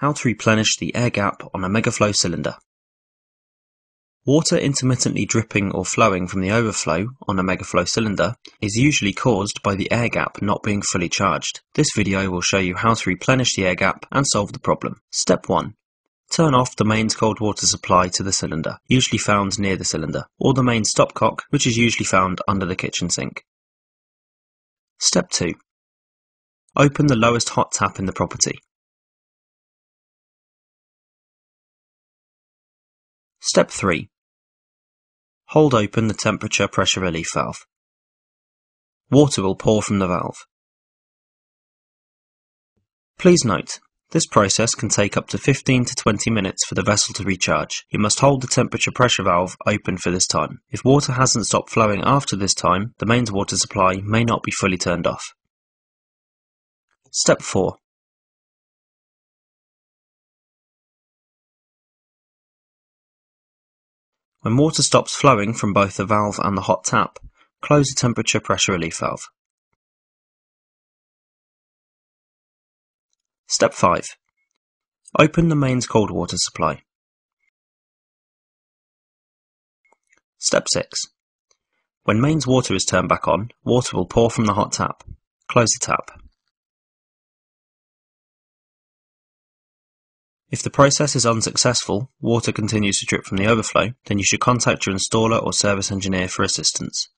How to replenish the air gap on a Megaflo cylinder. Water intermittently dripping or flowing from the overflow on a Megaflo cylinder is usually caused by the air gap not being fully charged. This video will show you how to replenish the air gap and solve the problem. Step 1. Turn off the mains cold water supply to the cylinder, usually found near the cylinder, or the main stopcock, which is usually found under the kitchen sink. Step 2. Open the lowest hot tap in the property. Step 3. Hold open the temperature pressure relief valve. Water will pour from the valve. Please note, this process can take up to 15 to 20 minutes for the vessel to recharge. You must hold the temperature pressure valve open for this time. If water hasn't stopped flowing after this time, the mains water supply may not be fully turned off. Step 4. When water stops flowing from both the valve and the hot tap, close the temperature pressure relief valve. Step 5. Open the mains cold water supply. Step 6. When mains water is turned back on, water will pour from the hot tap. Close the tap. If the process is unsuccessful, water continues to drip from the overflow, then you should contact your installer or service engineer for assistance.